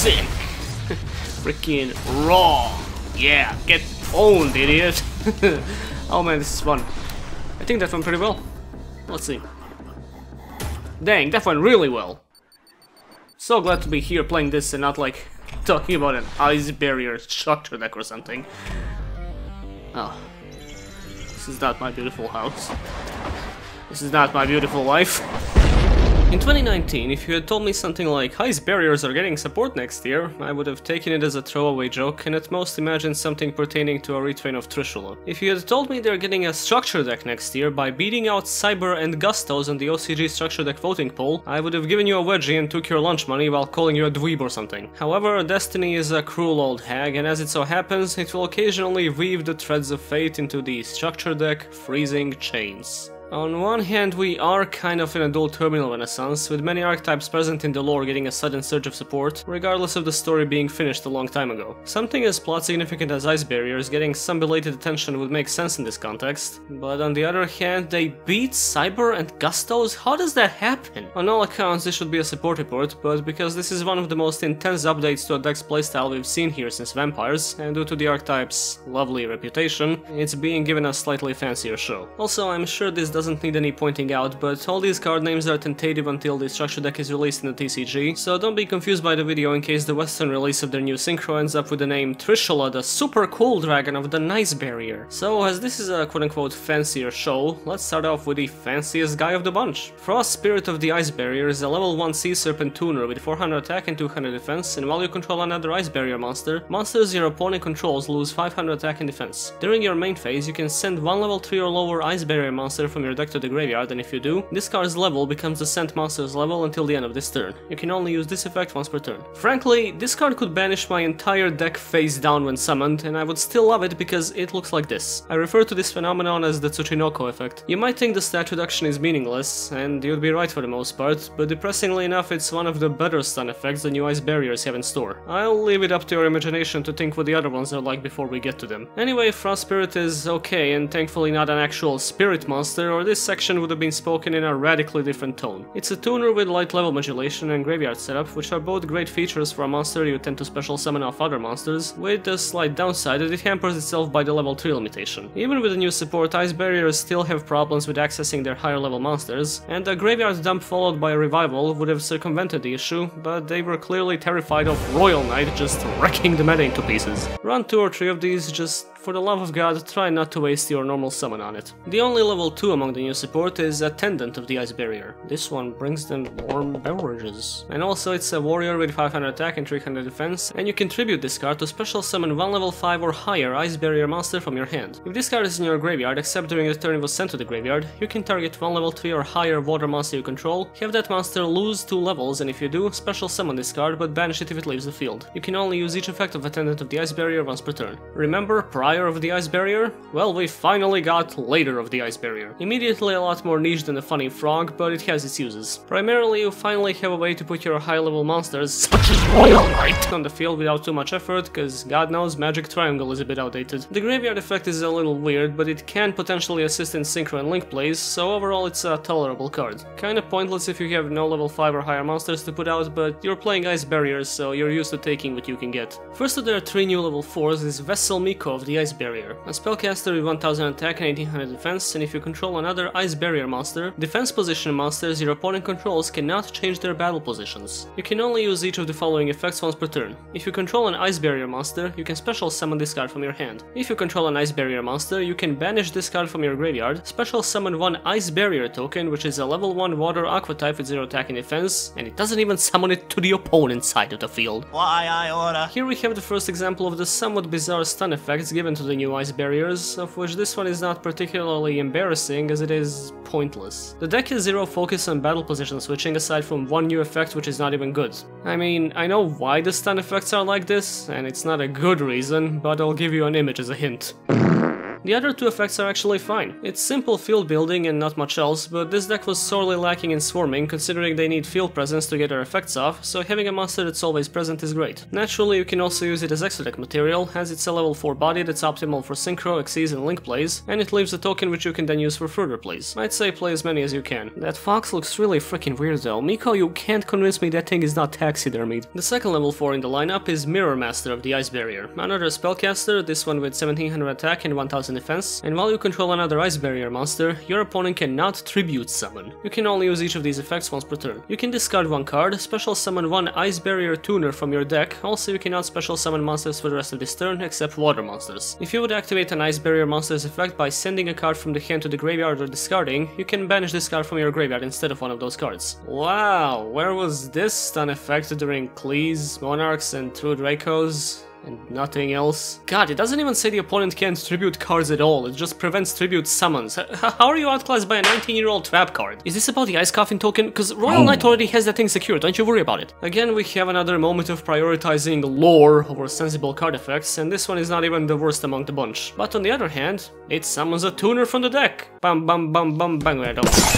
Sick! Freaking raw! Yeah, get owned, idiot! oh man, this is fun. I think that went pretty well. Let's see. Dang, that went really well. So glad to be here playing this and not like talking about an ice barrier structure deck or something. Oh. This is not my beautiful house. This is not my beautiful life. In 2019, if you had told me something like ice barriers are getting support next year, I would have taken it as a throwaway joke and at most imagined something pertaining to a retrain of Trishula. If you had told me they're getting a structure deck next year by beating out Cyber and Gustos in the OCG structure deck voting poll, I would have given you a wedgie and took your lunch money while calling you a dweeb or something. However, Destiny is a cruel old hag and as it so happens, it will occasionally weave the threads of fate into the structure deck freezing chains. On one hand, we are kind of in a Duel Terminal renaissance, with many archetypes present in the lore getting a sudden surge of support, regardless of the story being finished a long time ago. Something as plot significant as ice barriers getting some belated attention would make sense in this context, but on the other hand, they beat Cyber and Gustos? How does that happen? On all accounts, this should be a support report, but because this is one of the most intense updates to a deck's playstyle we've seen here since Vampires, and due to the archetype's lovely reputation, it's being given a slightly fancier show. Also, I'm sure this doesn't need any pointing out, but all these card names are tentative until the structure deck is released in the TCG, so don't be confused by the video in case the western release of their new synchro ends up with the name Trishula, the super cool dragon of the Nice Barrier. So as this is a quote-unquote fancier show, let's start off with the fanciest guy of the bunch. Frost Spirit of the Ice Barrier is a level 1 Sea Serpent tuner with 400 attack and 200 defense, and while you control another Ice Barrier monster, monsters your opponent controls lose 500 attack and defense. During your main phase, you can send one level 3 or lower Ice Barrier monster from your deck to the graveyard, and if you do, this card's level becomes the sent monster's level until the end of this turn. You can only use this effect once per turn. Frankly, this card could banish my entire deck face down when summoned, and I would still love it because it looks like this. I refer to this phenomenon as the Tsuchinoko effect. You might think the stat reduction is meaningless, and you'd be right for the most part, but depressingly enough it's one of the better stun effects the new ice barriers have in store. I'll leave it up to your imagination to think what the other ones are like before we get to them. Anyway, Frost Spirit is okay, and thankfully not an actual spirit monster, or this section would have been spoken in a radically different tone. It's a tuner with light level modulation and graveyard setup, which are both great features for a monster you tend to special summon off other monsters, with the slight downside that it hampers itself by the level 3 limitation. Even with the new support, Ice Barriers still have problems with accessing their higher level monsters, and a graveyard dump followed by a revival would have circumvented the issue, but they were clearly terrified of Royal Knight just wrecking the meta into pieces. Run 2 or 3 of these, just for the love of god, try not to waste your normal summon on it. The only level 2 among the new support is Attendant of the Ice Barrier. This one brings them warm beverages. And also it's a warrior with 500 attack and 300 defense, and you contribute this card to special summon one level 5 or higher Ice Barrier monster from your hand. If this card is in your graveyard, except during the turn it was sent to the graveyard, you can target one level 3 or higher water monster you control, have that monster lose 2 levels, and if you do, special summon this card, but banish it if it leaves the field. You can only use each effect of Attendant of the Ice Barrier once per turn. Remember, prior of the Ice Barrier? Well, we finally got later of the Ice Barrier. Immediately a lot more niche than the funny frog, but it has its uses. Primarily, you finally have a way to put your high-level monsters, such as Royal Knight, on the field without too much effort, cause god knows Magic Triangle is a bit outdated. The Graveyard effect is a little weird, but it can potentially assist in Synchro and Link plays, so overall it's a tolerable card. Kinda pointless if you have no level 5 or higher monsters to put out, but you're playing Ice Barriers, so you're used to taking what you can get. First of their 3 new level 4s is Vessel Miko of the Ice Barrier. A spellcaster with 1000 attack and 1800 defense, and if you control another Ice Barrier monster, defense position monsters your opponent controls cannot change their battle positions. You can only use each of the following effects once per turn. If you control an Ice Barrier monster, you can special summon this card from your hand. If you control an Ice Barrier monster, you can banish this card from your graveyard, special summon one Ice Barrier token, which is a level 1 water aqua type with 0 attack and defense, and it doesn't even summon it to the opponent's side of the field. Why I order? Here we have the first example of the somewhat bizarre stun effects given to the new ice barriers, of which this one is not particularly embarrassing as it is pointless. The deck has zero focus on battle position switching aside from one new effect which is not even good. I mean, I know why the stun effects are like this, and it's not a good reason, but I'll give you an image as a hint. The other two effects are actually fine. It's simple field building and not much else, but this deck was sorely lacking in swarming considering they need field presence to get their effects off, so having a monster that's always present is great. Naturally, you can also use it as extra deck material, as it's a level 4 body that's optimal for synchro, Xyz and link plays, and it leaves a token which you can then use for further plays. I'd say play as many as you can. That fox looks really freaking weird though. Miko, you can't convince me that thing is not taxidermied. The second level 4 in the lineup is Mirror Master of the Ice Barrier. Another spellcaster, this one with 1700 attack and 1000 defense, and while you control another Ice Barrier monster, your opponent cannot tribute summon. You can only use each of these effects once per turn. You can discard one card, special summon one Ice Barrier Tuner from your deck, also you cannot special summon monsters for the rest of this turn except water monsters. If you would activate an Ice Barrier monster's effect by sending a card from the hand to the graveyard or discarding, you can banish this card from your graveyard instead of one of those cards. Wow, where was this stun effect during Qlis, Monarchs and True Dracos? And nothing else. God, it doesn't even say the opponent can't tribute cards at all, it just prevents tribute summons. H how are you outclassed by a 19-year-old trap card? Is this about the Ice Coffin token? Because Royal Knight already has that thing secured, don't you worry about it. Again, we have another moment of prioritizing lore over sensible card effects, and this one is not even the worst among the bunch. But on the other hand, it summons a tuner from the deck. Bam bam bam bam bang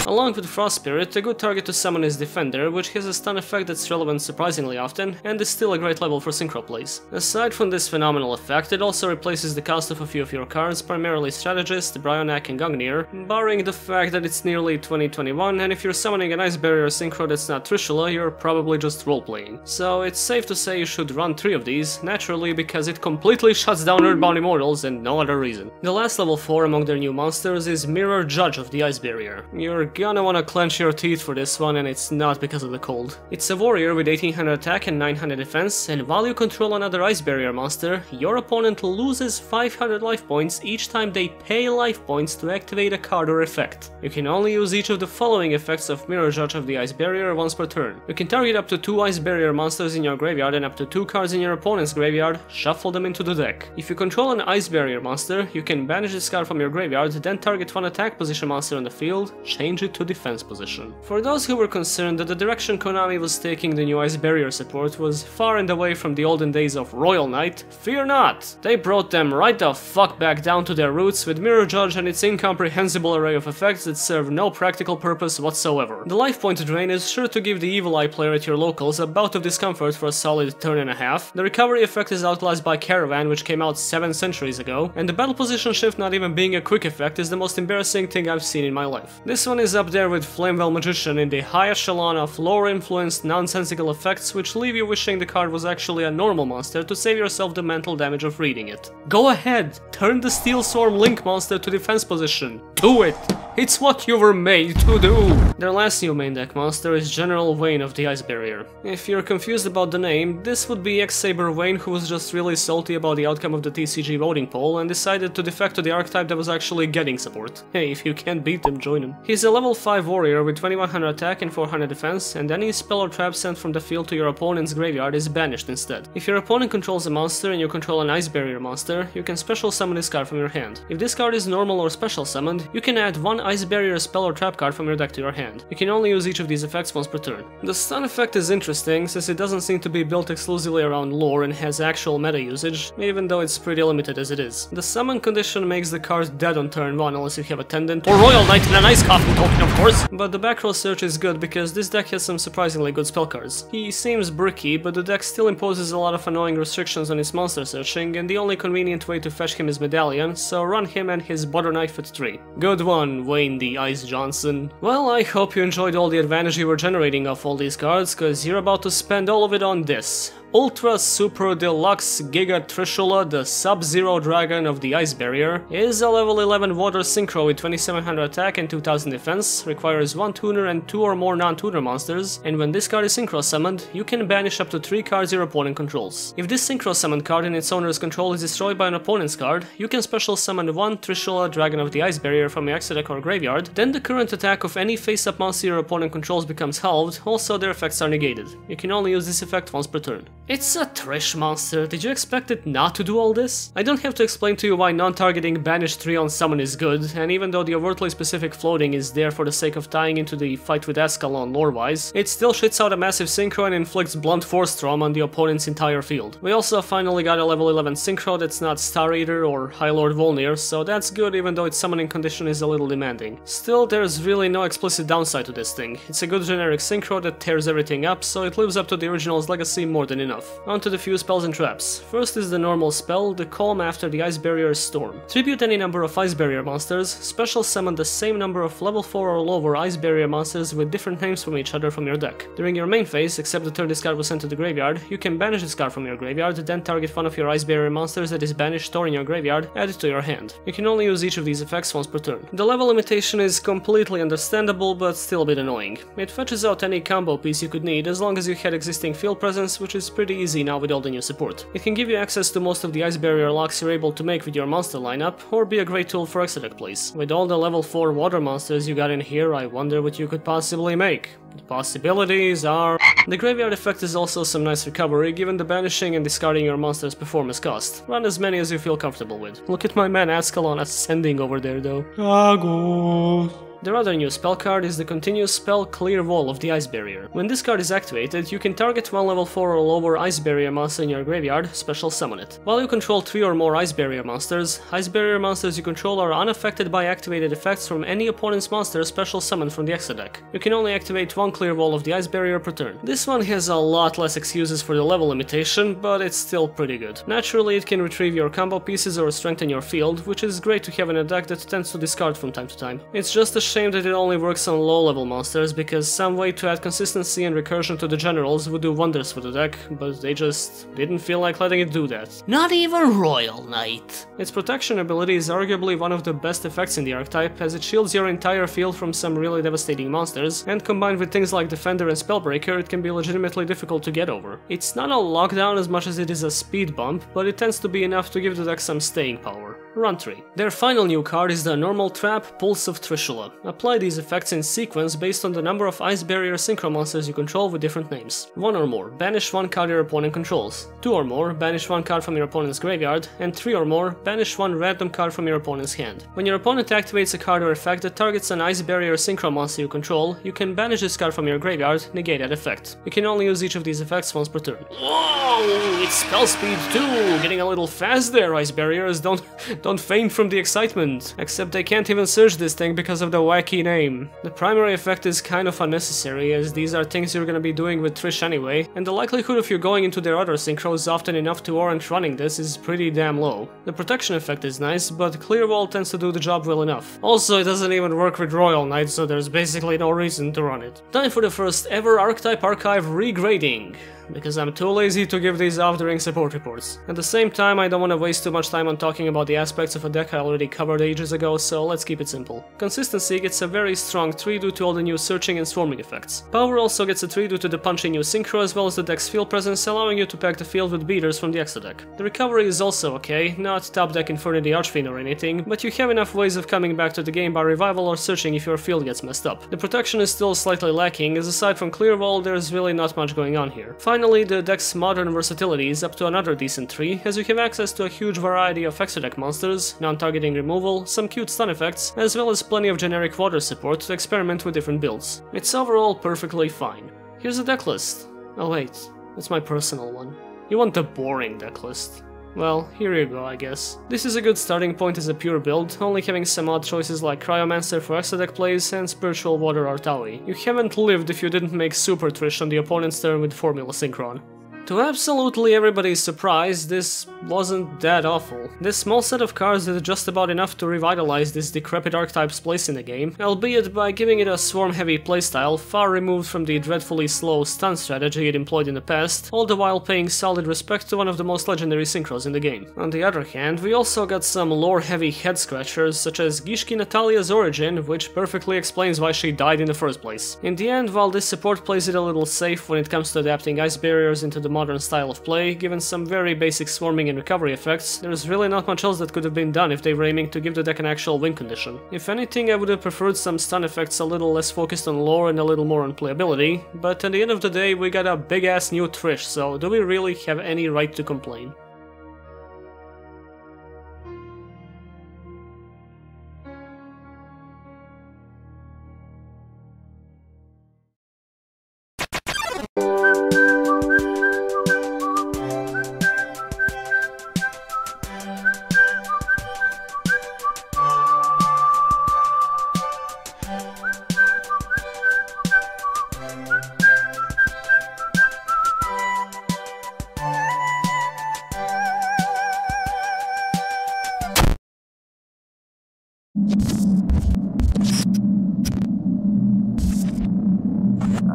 Along with Frost Spirit, a good target to summon is Defender, which has a stun effect that's relevant surprisingly often, and is still a great level for synchro plays. Aside Aside from this phenomenal effect, it also replaces the cost of a few of your cards, primarily Strategist, Brionac and Gungnir, barring the fact that it's nearly 2021 and if you're summoning an Ice Barrier Synchro that's not Trishula, you're probably just roleplaying. So it's safe to say you should run 3 of these, naturally because it completely shuts down Earthbound Immortals and no other reason. The last level 4 among their new monsters is Mirror Judge of the Ice Barrier. You're gonna wanna clench your teeth for this one and it's not because of the cold. It's a warrior with 1800 attack and 900 defense, and while you control another Ice Barrier Barrier monster, your opponent loses 500 life points each time they pay life points to activate a card or effect. You can only use each of the following effects of Mirror Judge of the Ice Barrier once per turn. You can target up to 2 Ice Barrier monsters in your graveyard and up to 2 cards in your opponent's graveyard, shuffle them into the deck. If you control an Ice Barrier monster, you can banish this card from your graveyard, then target one attack position monster on the field, change it to defense position. For those who were concerned that the direction Konami was taking the new Ice Barrier support was far and away from the olden days of Royal Knight, fear not! They brought them right the fuck back down to their roots with Mirror Judge and its incomprehensible array of effects that serve no practical purpose whatsoever. The life point drain is sure to give the Evil Eye player at your locals a bout of discomfort for a solid turn and a half, the recovery effect is outclassed by Caravan which came out 7 centuries ago, and the battle position shift not even being a quick effect is the most embarrassing thing I've seen in my life. This one is up there with Flamvell Magician in the high echelon of lore-influenced nonsensical effects which leave you wishing the card was actually a normal monster to save yourself the mental damage of reading it. Go ahead, turn the Steel Swarm Link monster to defense position. Do it! It's what you were made to do! Their last new main deck monster is General Wayne of the Ice Barrier. If you're confused about the name, this would be X-Saber Wayne who was just really salty about the outcome of the TCG voting poll and decided to defect to the archetype that was actually getting support. Hey, if you can't beat them, join him. He's a level 5 warrior with 2100 attack and 400 defense, and any spell or trap sent from the field to your opponent's graveyard is banished instead. If your opponent controls a monster and you control an Ice Barrier monster, you can special summon this card from your hand. If this card is normal or special summoned, you can add one Ice Barrier spell or trap card from your deck to your hand. You can only use each of these effects once per turn. The stun effect is interesting, since it doesn't seem to be built exclusively around lore and has actual meta usage, even though it's pretty limited as it is. The summon condition makes the card dead on turn 1 unless you have a Attendant, or Royal Knight and an Ice Coffin token of course! But the back row search is good because this deck has some surprisingly good spell cards. He seems bricky, but the deck still imposes a lot of annoying restrictions on his monster searching, and the only convenient way to fetch him is Medallion, so run him and his Butter Knife at 3. Good one, Wayne the Ice Johnson. Well, I hope you enjoyed all the advantage you were generating off all these cards, cause you're about to spend all of it on this. Ultra Super Deluxe Giga Trishula, the Sub-Zero Dragon of the Ice Barrier, is a level 11 water synchro with 2700 attack and 2000 defense, requires 1 tuner and 2 or more non-tuner monsters, and when this card is synchro summoned, you can banish up to 3 cards your opponent controls. If this synchro summoned card in its owner's control is destroyed by an opponent's card, you can special summon 1 Trishula Dragon of the Ice Barrier from your extra deck or graveyard, then the current attack of any face-up monster your opponent controls becomes halved, also their effects are negated. You can only use this effect once per turn. It's a Trish monster, did you expect it not to do all this? I don't have to explain to you why non-targeting Banish 3 on summon is good, and even though the overtly specific floating is there for the sake of tying into the fight with Ascalon lore-wise, it still shits out a massive synchro and inflicts blunt force trauma on the opponent's entire field. We also finally got a level 11 synchro that's not Star Eater or High Lord Volnir, so that's good even though its summoning condition is a little demanding. Still, there's really no explicit downside to this thing. It's a good generic synchro that tears everything up, so it lives up to the original's legacy more than enough enough. On to the few spells and traps. First is the normal spell, the Calm after the Ice Barrier Storm. Tribute any number of Ice Barrier monsters, special summon the same number of level 4 or lower Ice Barrier monsters with different names from each other from your deck. During your main phase, except the turn this card was sent to the graveyard, you can banish this card from your graveyard, then target one of your Ice Barrier monsters that is banished or in your graveyard, add it to your hand. You can only use each of these effects once per turn. The level limitation is completely understandable, but still a bit annoying. It fetches out any combo piece you could need as long as you had existing field presence, which is pretty pretty easy now with all the new support. It can give you access to most of the ice barrier locks you're able to make with your monster lineup, or be a great tool for Exodec plays. With all the level 4 water monsters you got in here, I wonder what you could possibly make. The possibilities are... The graveyard effect is also some nice recovery, given the banishing and discarding your monster's performance cost. Run as many as you feel comfortable with. Look at my man Ascalon ascending over there though. Agos. Their other new spell card is the continuous spell Clear Wall of the Ice Barrier. When this card is activated, you can target one level 4 or lower Ice Barrier monster in your graveyard, special summon it. While you control 3 or more Ice Barrier monsters, Ice Barrier monsters you control are unaffected by activated effects from any opponent's monster special summoned from the extra deck. You can only activate one Clear Wall of the Ice Barrier per turn. This one has a lot less excuses for the level limitation, but it's still pretty good. Naturally, it can retrieve your combo pieces or strengthen your field, which is great to have in a deck that tends to discard from time to time. It's just a shame that it only works on low-level monsters, because some way to add consistency and recursion to the generals would do wonders for the deck, but they just didn't feel like letting it do that. Not even Royal Knight! Its protection ability is arguably one of the best effects in the archetype, as it shields your entire field from some really devastating monsters, and combined with things like Defender and Spellbreaker, it can be legitimately difficult to get over. It's not a lockdown as much as it is a speed bump, but it tends to be enough to give the deck some staying power. Run 3. Their final new card is the normal trap Pulse of Trishula. Apply these effects in sequence based on the number of Ice Barrier Synchro monsters you control with different names. 1 or more, banish one card your opponent controls. 2 or more, banish one card from your opponent's graveyard. And 3 or more, banish one random card from your opponent's hand. When your opponent activates a card or effect that targets an Ice Barrier Synchro monster you control, you can banish this card from your graveyard, negate that effect. You can only use each of these effects once per turn. Whoa, it's spell speed two! Getting a little fast there, Ice Barriers, don't don't faint from the excitement. Except they can't even search this thing because of the wacky name. The primary effect is kind of unnecessary, as these are things you're gonna be doing with Trish anyway, and the likelihood of you going into their other synchros often enough to warrant running this is pretty damn low. The protection effect is nice, but Clear Wall tends to do the job well enough. Also, it doesn't even work with Royal Knight, so there's basically no reason to run it. Time for the first ever Archetype Archive regrading because I'm too lazy to give these off during support reports. At the same time, I don't want to waste too much time on talking about the aspects of a deck I already covered ages ago, so let's keep it simple. Consistency gets a very strong 3 due to all the new searching and swarming effects. Power also gets a 3 due to the punchy new synchro as well as the deck's field presence, allowing you to pack the field with beaters from the extra deck. The recovery is also okay, not top deck Infernity Archfiend or anything, but you have enough ways of coming back to the game by revival or searching if your field gets messed up. The protection is still slightly lacking, as aside from Clear Wall, there's really not much going on here. Finally, the deck's modern versatility is up to another decent 3, as you have access to a huge variety of extra deck monsters, non-targeting removal, some cute stun effects, as well as plenty of generic water support to experiment with different builds. It's overall perfectly fine. Here's a decklist. Oh wait, that's my personal one. You want the boring decklist. Well, here you go, I guess. This is a good starting point as a pure build, only having some odd choices like Cryomancer for extra deck plays and Spiritual Water Art - Aoi. You haven't lived if you didn't make Super Trish on the opponent's turn with Formula Synchron. To absolutely everybody's surprise, this wasn't that awful. This small set of cards did just about enough to revitalize this decrepit archetype's place in the game, albeit by giving it a swarm-heavy playstyle far removed from the dreadfully slow stun strategy it employed in the past, all the while paying solid respect to one of the most legendary synchros in the game. On the other hand, we also got some lore-heavy head-scratchers, such as Gishki Natalia's origin, which perfectly explains why she died in the first place. In the end, while this support plays it a little safe when it comes to adapting ice barriers into the modern style of play, given some very basic swarming and recovery effects, there's really not much else that could have been done if they were aiming to give the deck an actual win condition. If anything, I would have preferred some stun effects a little less focused on lore and a little more on playability, but at the end of the day we got a big ass new Trish, so do we really have any right to complain?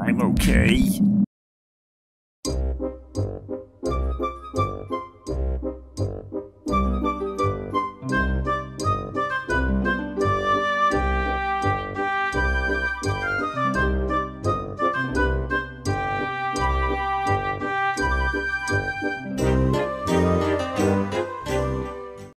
I'm okay.